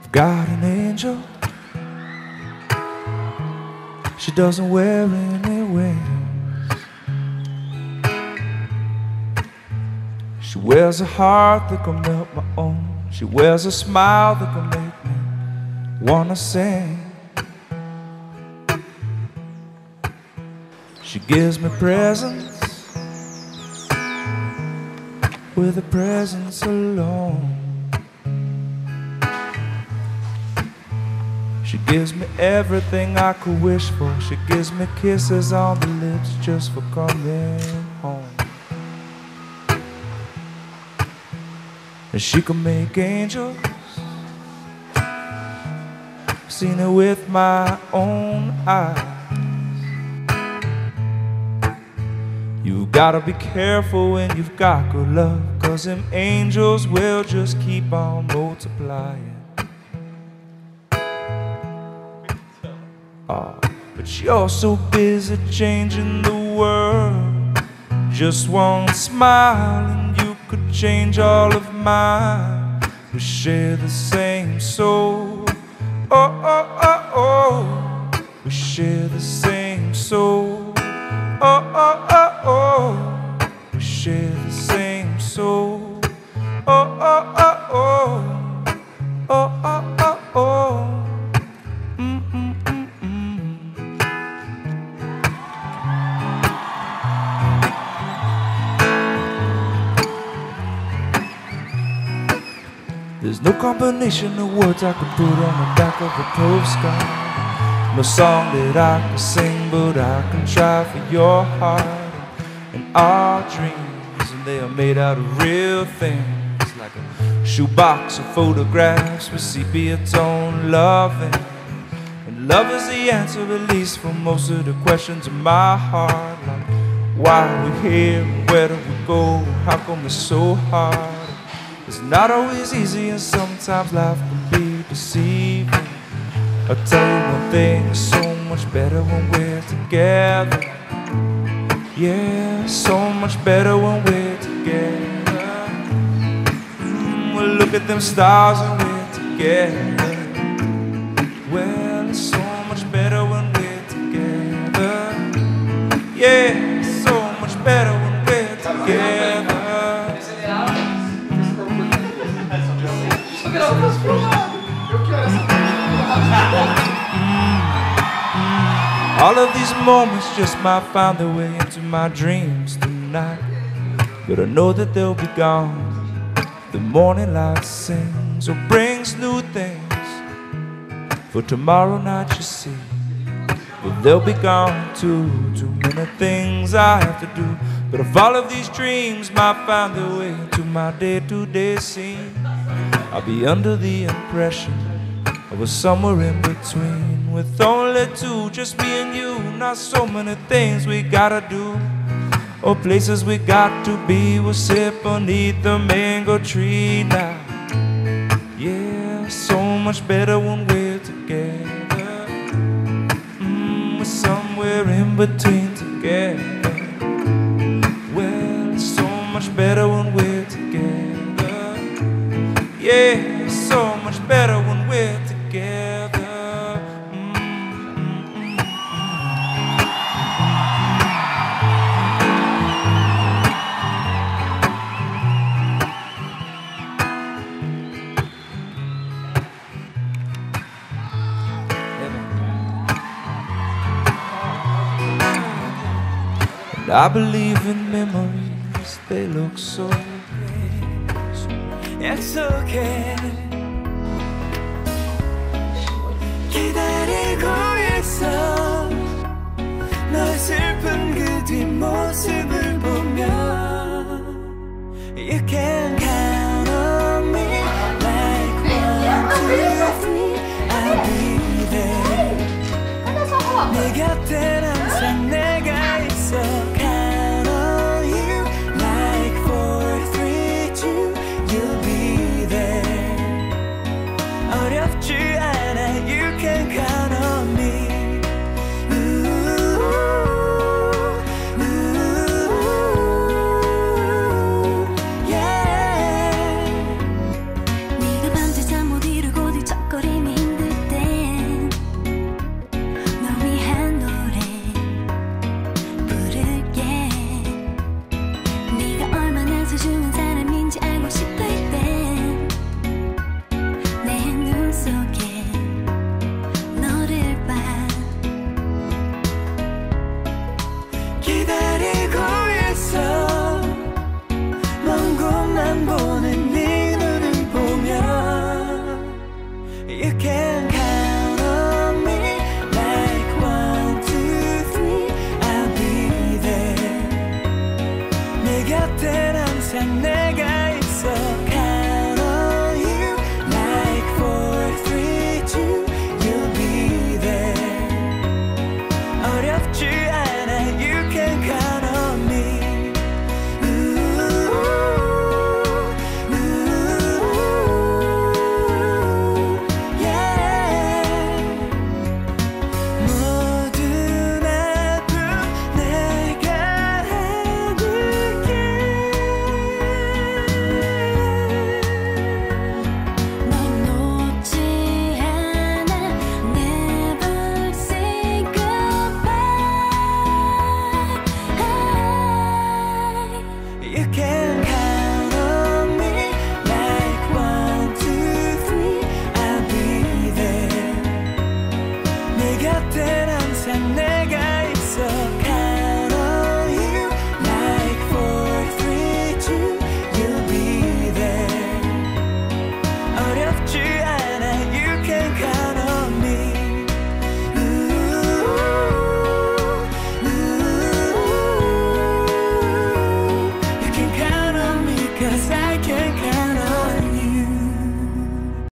I've got an angel. She doesn't wear any wings. She wears a heart that can melt my own. She wears a smile that can make me wanna sing. She gives me presents with a presence alone. She gives me everything I could wish for. She gives me kisses on the lips just for coming home. And she can make angels. Seen it with my own eyes. You've gotta be careful when you've got good love, cause them angels will just keep on multiplying. But you're so busy changing the world. Just one smile and you could change all of mine. We share the same soul. Oh, oh, oh, oh. We share the same soul. Oh, oh, oh, oh. We share the same soul. There's no combination of words I could put on the back of a postcard. No song that I can sing, but I can try for your heart and our dreams. And they are made out of real things, like a shoebox of photographs with sepia tone loving. And love is the answer, at least for most of the questions in my heart. Like, why are we here? Where do we go? How come it's so hard? It's not always easy, and sometimes life can be deceiving. I'll tell you one thing, it's so much better when we're together. Yeah, so much better when we're together. Mm, well, look at them stars when we're together. Well, it's so much better when we're together. Yeah, so much better when we're together. All of these moments just might find their way into my dreams tonight. But I know that they'll be gone. The morning light sings or brings new things. For tomorrow night, you see. But they'll be gone too. Too many things I have to do. But if all of these dreams might find their way into my day to day scene, I'll be under the impression I was somewhere in between with only two, just me and you. Not so many things we gotta do, or places we got to be. We'll sit beneath the mango tree now. Yeah, so much better when we're together. Mm, we're somewhere in between together. And I believe in memories, they look so 약속해 기다리고 있어 너의 슬픈 그 뒷모습을 보며 You can count on me like one, two, three I'll be there 내 곁엔 항 곁엔 항상 내가 있어. 곁엔 항상 내